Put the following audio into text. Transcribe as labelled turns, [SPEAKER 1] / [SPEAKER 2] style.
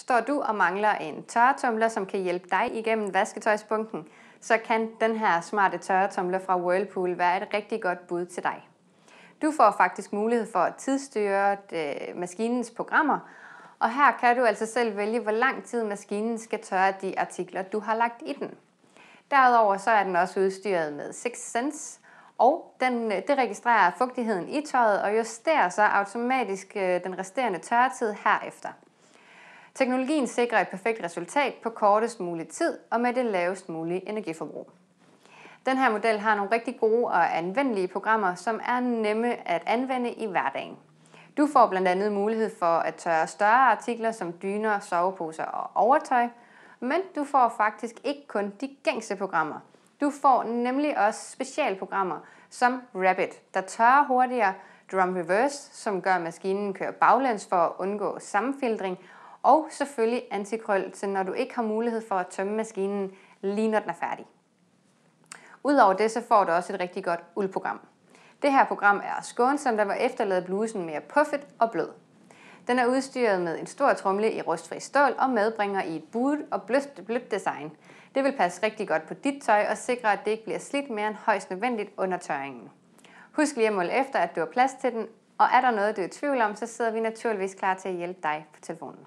[SPEAKER 1] Står du og mangler en tørretumler, som kan hjælpe dig igennem vasketøjsbunken, så kan den her smarte tørretumler fra Whirlpool være et rigtig godt bud til dig. Du får faktisk mulighed for at tidsstyre øh, maskinens programmer, og her kan du altså selv vælge, hvor lang tid maskinen skal tørre de artikler, du har lagt i den. Derudover så er den også udstyret med 6 Sense, og den, øh, det registrerer fugtigheden i tøjet og justerer så automatisk øh, den resterende tørretid herefter. Teknologien sikrer et perfekt resultat på kortest mulig tid og med det lavest mulige energiforbrug. Den her model har nogle rigtig gode og anvendelige programmer, som er nemme at anvende i hverdagen. Du får blandt andet mulighed for at tørre større artikler som dyner, soveposer og overtøj, men du får faktisk ikke kun de gængse programmer. Du får nemlig også specialprogrammer som Rabbit, der tørrer hurtigere, Drum Reverse, som gør maskinen køre baglæns for at undgå sammenfiltring, og selvfølgelig antikrøl til når du ikke har mulighed for at tømme maskinen lige når den er færdig. Udover det, så får du også et rigtig godt uldprogram. Det her program er skånsomt, der var efterladet blusen mere puffet og blød. Den er udstyret med en stor trumle i rustfri stål og medbringer i et buet og blødt, blødt design. Det vil passe rigtig godt på dit tøj og sikre, at det ikke bliver slidt mere end højst nødvendigt under tørringen. Husk lige at måle efter, at du har plads til den, og er der noget, du er i tvivl om, så sidder vi naturligvis klar til at hjælpe dig på telefonen.